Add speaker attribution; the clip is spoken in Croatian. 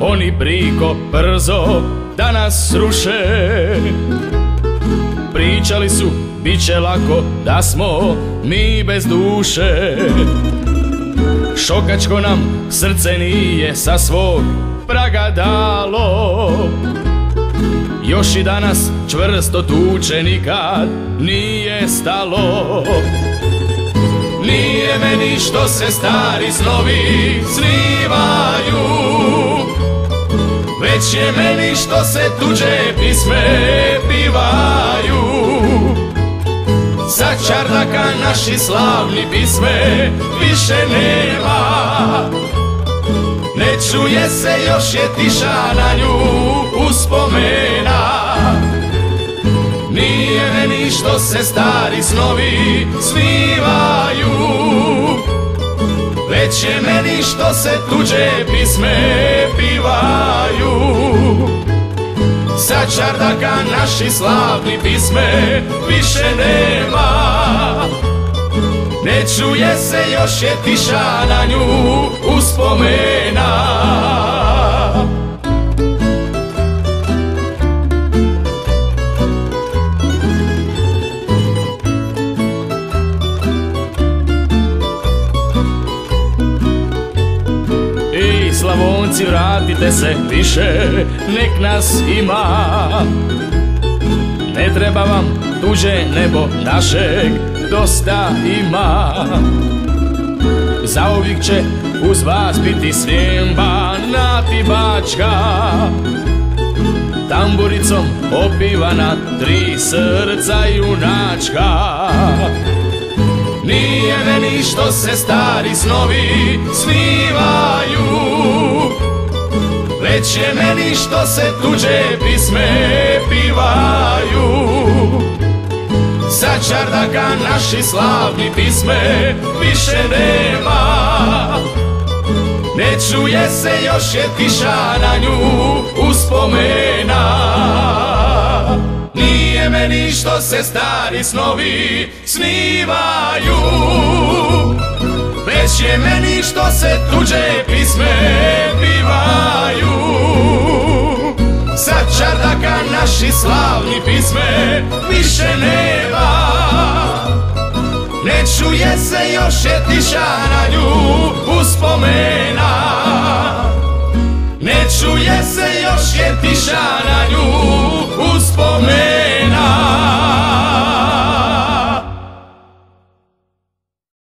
Speaker 1: Oni briko brzo da nas sruše. Pričali su, bit će lako da smo mi bez duše. Šokačko nam srce nije sa svog praga dalo. Još i danas čvrsto tuče nikad nije stalo. Nije meni što se stari snovi snivaju Već je meni što se tuđe pisme pivaju. Sa čardaka naši slavni pisme više nema. Ne čuje se još je tiša na nju uspomena. Nije meni što se stari snovi snivaju Već meni što se tuđe pisme pivaju. Sa čardaka naši slavni pisme više nema. Ne čuje se još je tiša na nju uspomena Slavonci vratite se više, nek nas ima. Ne treba vam tuđe nebo našeg, dosta ima. Zauvijek će uz vas biti svijemba natibačka. Tamburicom opivana tri srca junačka. Nije meni što se stari snovi snivaju Već je meni što se tuđe pisme pivaju. Sa čardaka naši slavni pisme više nema. Ne čuje se još je tiša na nju uspomena. Nije meni što se stari snovi snivaju što se tuđe pisme pivaju Sa čardaka naši slavni pisme više nema. Ne čuje se još je tiša na nju uspomena. Ne čuje se još je tiša na